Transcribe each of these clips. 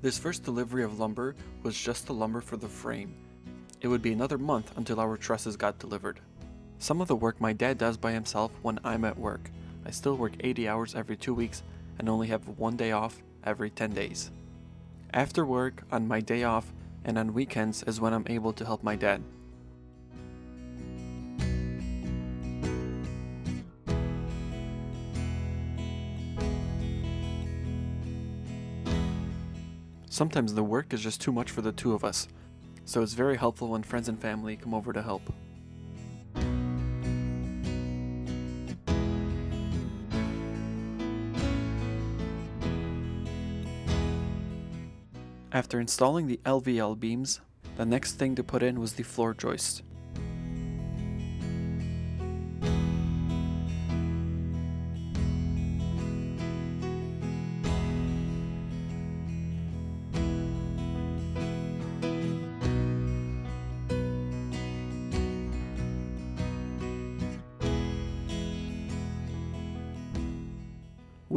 This first delivery of lumber was just the lumber for the frame. It would be another month until our trusses got delivered. Some of the work my dad does by himself when I'm at work. I still work 80 hours every two weeks and only have one day off every 10 days. After work, on my day off, and on weekends is when I'm able to help my dad. Sometimes the work is just too much for the two of us, so it's very helpful when friends and family come over to help. After installing the LVL beams, the next thing to put in was the floor joist.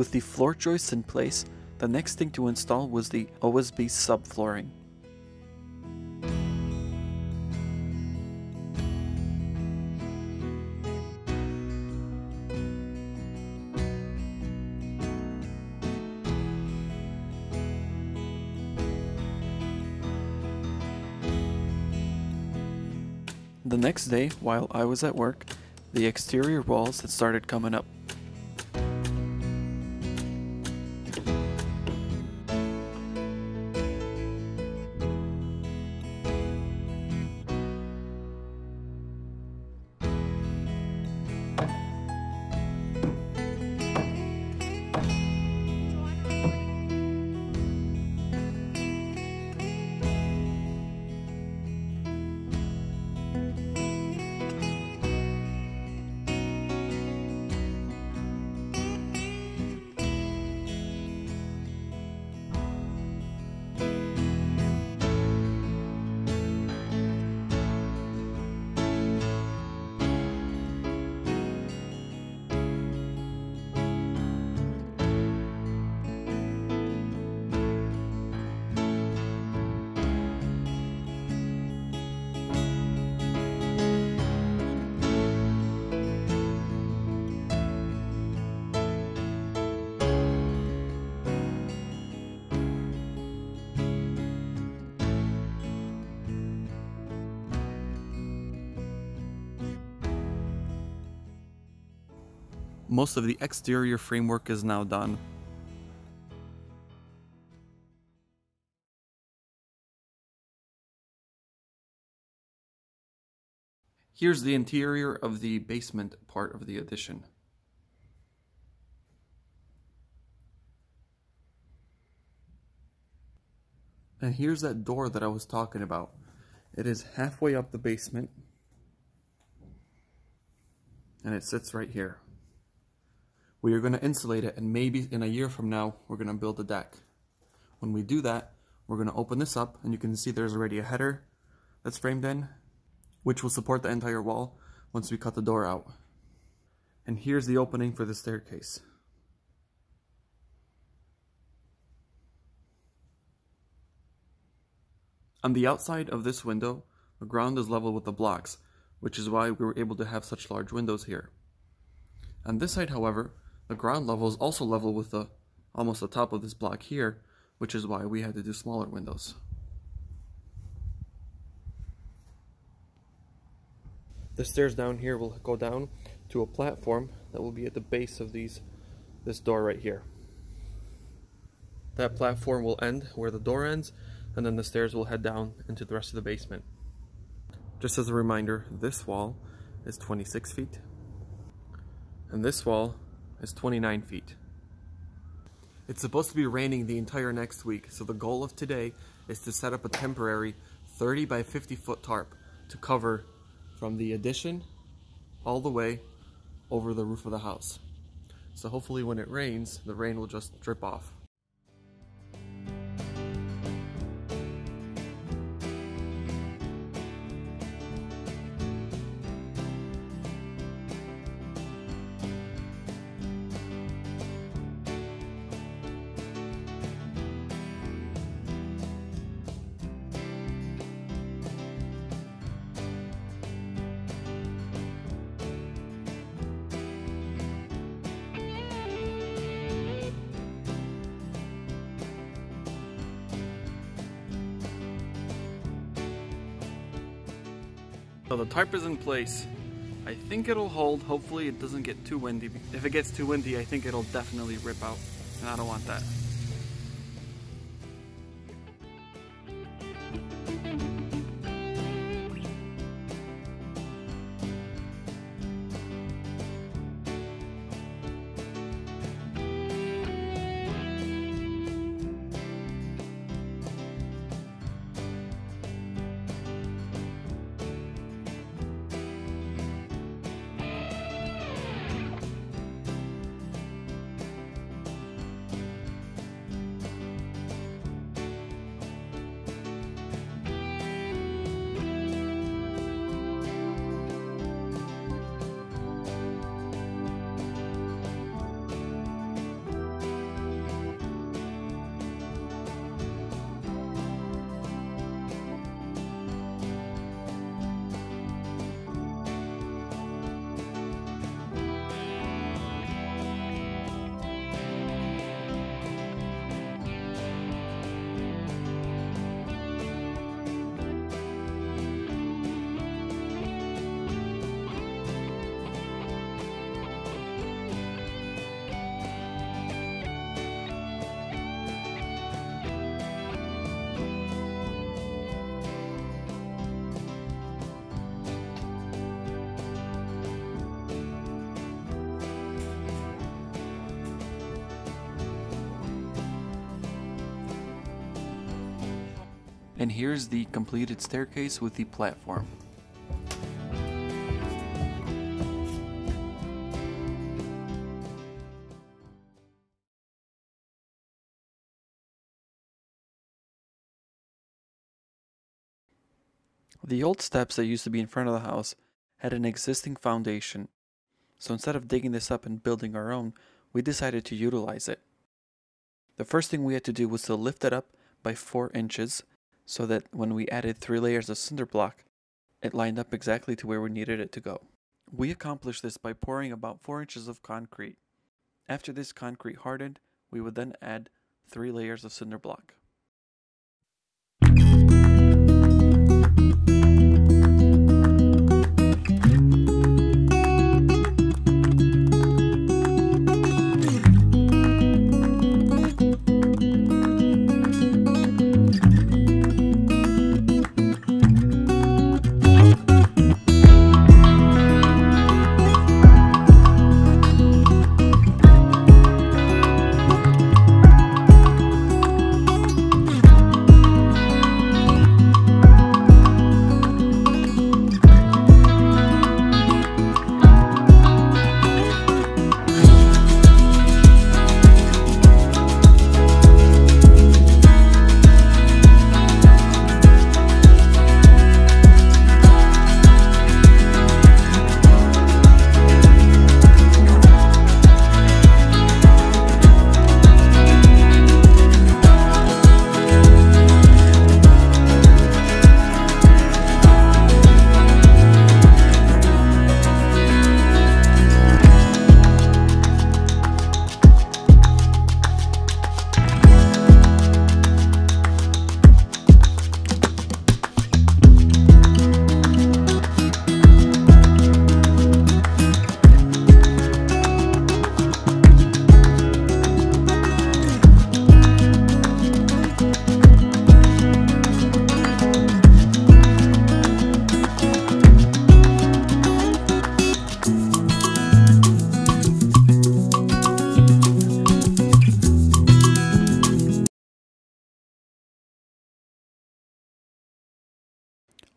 With the floor joists in place, the next thing to install was the OSB subflooring. The next day, while I was at work, the exterior walls had started coming up. Most of the exterior framework is now done. Here's the interior of the basement part of the addition. And here's that door that I was talking about. It is halfway up the basement. And it sits right here. We are going to insulate it and maybe in a year from now, we're going to build a deck. When we do that, we're going to open this up and you can see there's already a header that's framed in, which will support the entire wall once we cut the door out. And here's the opening for the staircase. On the outside of this window, the ground is level with the blocks, which is why we were able to have such large windows here. On this side, however, the ground level is also level with the almost the top of this block here, which is why we had to do smaller windows. The stairs down here will go down to a platform that will be at the base of these this door right here. That platform will end where the door ends, and then the stairs will head down into the rest of the basement. Just as a reminder, this wall is 26 feet, and this wall is 29 feet. It's supposed to be raining the entire next week, so the goal of today is to set up a temporary 30 by 50 foot tarp to cover from the addition all the way over the roof of the house. So hopefully when it rains, the rain will just drip off. So the tarp is in place. I think it'll hold. Hopefully it doesn't get too windy. If it gets too windy, I think it'll definitely rip out. And I don't want that. And here's the completed staircase with the platform. The old steps that used to be in front of the house had an existing foundation, so instead of digging this up and building our own, we decided to utilize it. The first thing we had to do was to lift it up by 4 inches so that when we added three layers of cinder block, it lined up exactly to where we needed it to go. We accomplished this by pouring about 4 inches of concrete. After this concrete hardened, we would then add three layers of cinder block.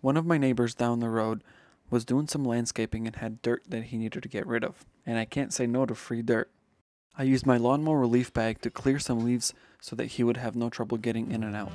One of my neighbors down the road was doing some landscaping and had dirt that he needed to get rid of, and I can't say no to free dirt. I used my lawnmower relief bag to clear some leaves so that he would have no trouble getting in and out.